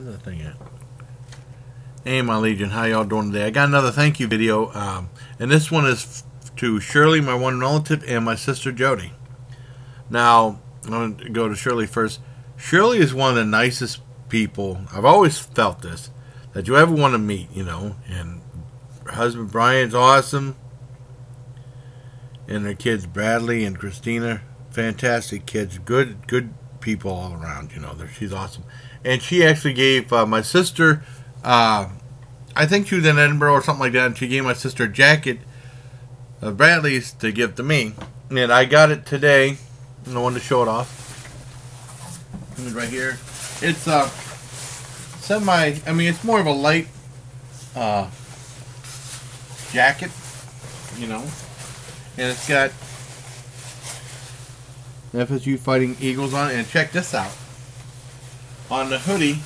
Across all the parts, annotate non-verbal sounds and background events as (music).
Where's that thing at? Hey, my Legion, how y'all doing today? I got another thank you video, um, and this one is to Shirley, my one relative, and my sister Jodi. Now, I'm going to go to Shirley first. Shirley is one of the nicest people, I've always felt this, that you ever want to meet, you know, and her husband Brian's awesome, and their kids Bradley and Christina, fantastic kids, good, good people all around, you know, she's awesome. And she actually gave uh, my sister uh, I think she was in Edinburgh or something like that, and she gave my sister a jacket of Bradley's to give to me. And I got it today, I wanted to show it off. Right here. It's uh, semi, I mean, it's more of a light uh, jacket, you know, and it's got FSU Fighting Eagles on it. And check this out. On the hoodie,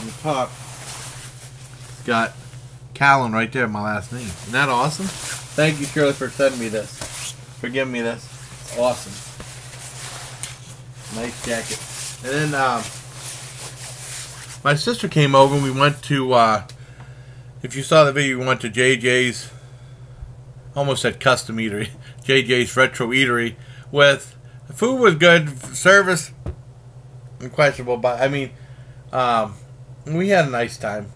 on the top, it's got Callan right there, my last name. Isn't that awesome? Thank you, Shirley, for sending me this. For giving me this. It's awesome. Nice jacket. And then um, my sister came over and we went to, uh, if you saw the video, we went to JJ's, almost said custom eatery, (laughs) JJ's retro eatery with, food was good, service, questionable, but I mean, um, we had a nice time,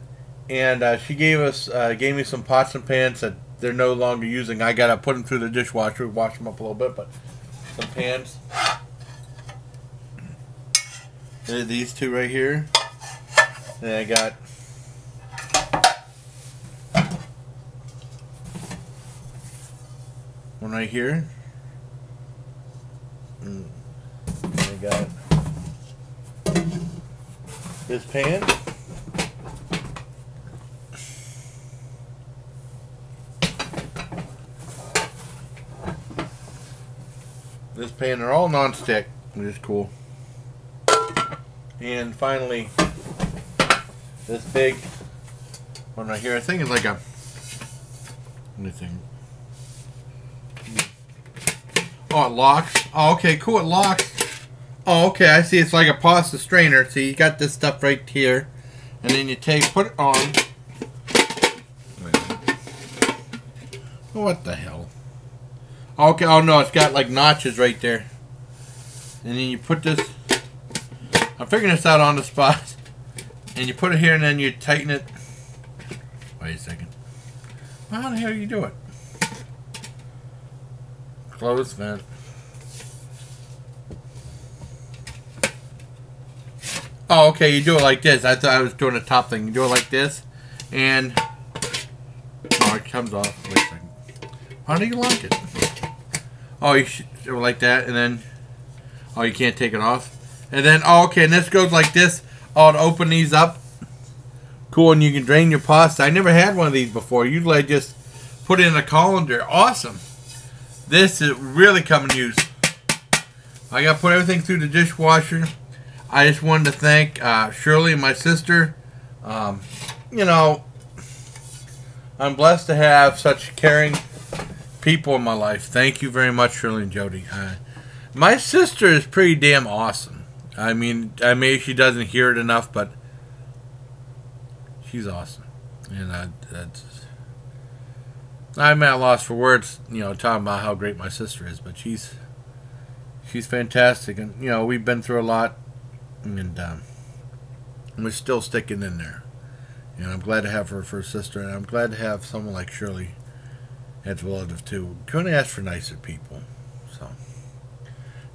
and uh, she gave us uh, gave me some pots and pans that they're no longer using. I gotta put them through the dishwasher, wash them up a little bit, but some pans. these two right here. Then I got one right here. I got this pan. this pan. They're all non-stick, which is cool. And finally, this big one right here. I think it's like a anything. Oh, it locks. Oh, okay, cool. It locks. Oh, okay. I see. It's like a pasta strainer. So you got this stuff right here, and then you take, put it on. What the hell? Okay, oh no, it's got like notches right there. And then you put this, I'm figuring this out on the spot. (laughs) And you put it here and then you tighten it. Wait a second. How the hell do you do it? Close vent. Oh, okay, you do it like this. I thought I was doing the top thing. You do it like this, and oh, it comes off. Wait a second. How do you lock it? Oh, you should, like that, and then, oh, you can't take it off. And then, oh, okay, and this goes like this. Oh, to open these up. Cool, and you can drain your pasta. I never had one of these before. Usually I just put it in a colander. Awesome. This is really coming use. I got to put everything through the dishwasher. I just wanted to thank uh, Shirley and my sister. Um, you know, I'm blessed to have such caring people in my life. Thank you very much, Shirley and Jodi. Uh, my sister is pretty damn awesome. I mean, I maybe she doesn't hear it enough, but she's awesome, and I, that's. I'm at a loss for words, you know, talking about how great my sister is, but she's she's fantastic, and you know, we've been through a lot, and um, we're still sticking in there. And I'm glad to have her for a sister, and I'm glad to have someone like Shirley as a relative too. Couldn't ask for nicer people. So,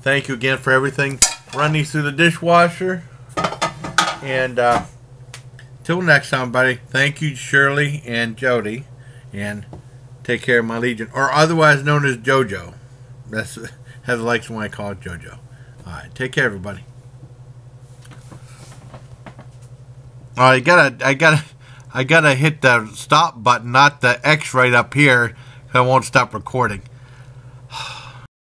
thank you again for everything. Run these through the dishwasher. And uh, till next time, buddy. Thank you, Shirley and Jodi. And take care of my legion, or otherwise known as JoJo. That's Heather likes when I call it JoJo. All right, take care, everybody. All right, I gotta, I gotta, I gotta hit the stop button, not the X right up here. I won't stop recording.